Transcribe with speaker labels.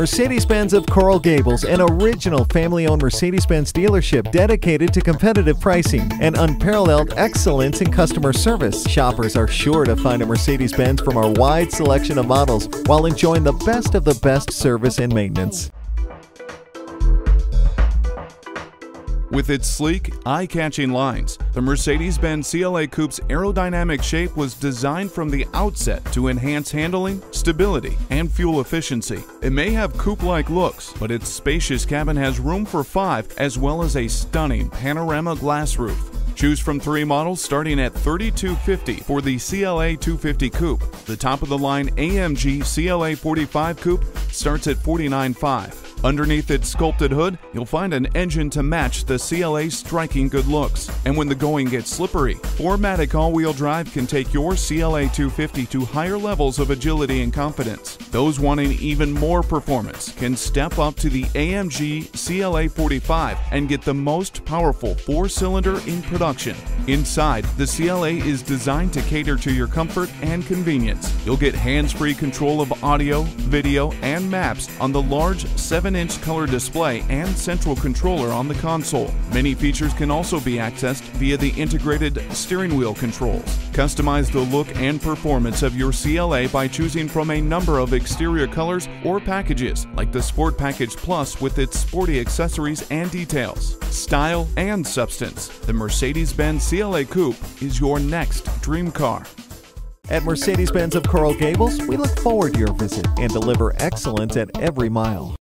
Speaker 1: Mercedes-Benz of Coral Gables, an original family-owned Mercedes-Benz dealership dedicated to competitive pricing and unparalleled excellence in customer service. Shoppers are sure to find a Mercedes-Benz from our wide selection of models while enjoying the best of the best service and maintenance.
Speaker 2: With its sleek, eye-catching lines, the Mercedes-Benz CLA Coupe's aerodynamic shape was designed from the outset to enhance handling, stability, and fuel efficiency. It may have coupe-like looks, but its spacious cabin has room for five as well as a stunning panorama glass roof. Choose from three models starting at 3250 for the CLA 250 Coupe. The top of the line AMG CLA 45 Coupe starts at $49.5. Underneath its sculpted hood, you'll find an engine to match the CLA's striking good looks. And when the going gets slippery, 4MATIC all-wheel drive can take your CLA 250 to higher levels of agility and confidence. Those wanting even more performance can step up to the AMG CLA 45 and get the most powerful four-cylinder in production. Inside, the CLA is designed to cater to your comfort and convenience. You'll get hands-free control of audio, video, and maps on the large 7 7-inch color display and central controller on the console. Many features can also be accessed via the integrated steering wheel controls. Customize the look and performance of your CLA by choosing from a number of exterior colors or packages, like the Sport Package Plus with its sporty accessories and details. Style and substance. The Mercedes-Benz CLA Coupe is your next dream car.
Speaker 1: At Mercedes-Benz of Coral Gables, we look forward to your visit and deliver excellence at every mile.